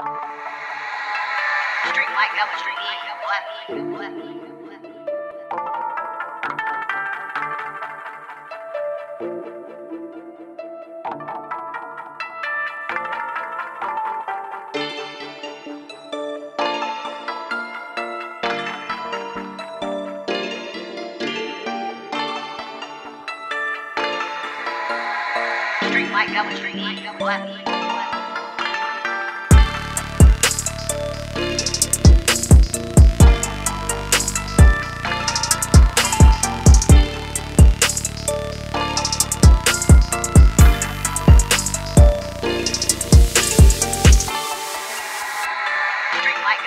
Street light go, street left, go, left. Street light go, street light go,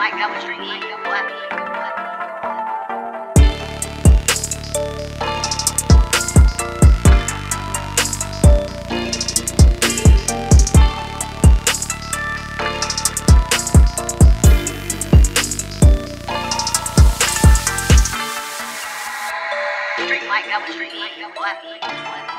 left. Street light go, street light go, left, go,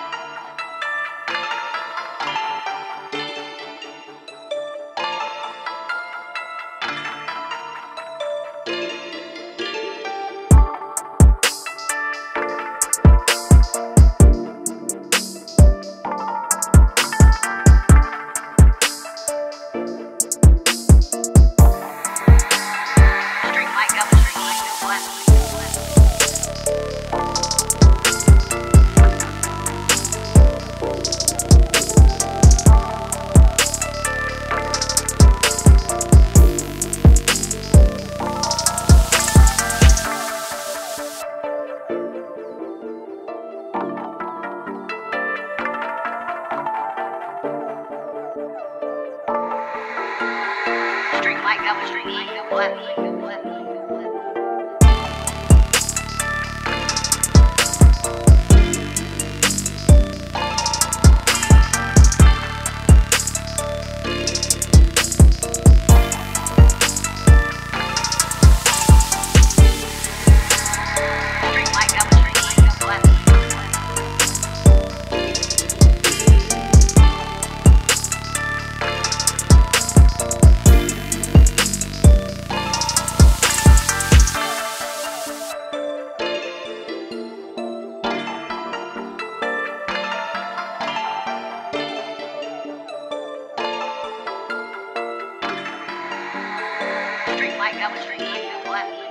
What? I was trick you. What?